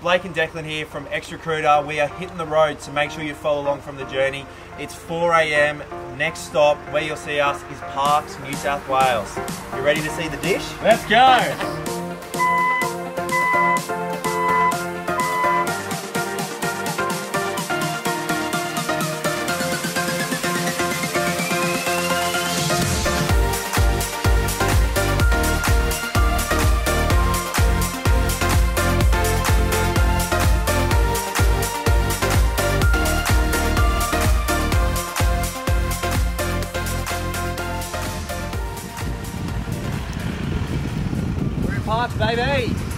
Blake and Declan here from Extra. We are hitting the road, so make sure you follow along from the journey. It's 4 a.m. Next stop, where you'll see us, is Parkes, New South Wales. You ready to see the dish? Let's go! Parkes, baby.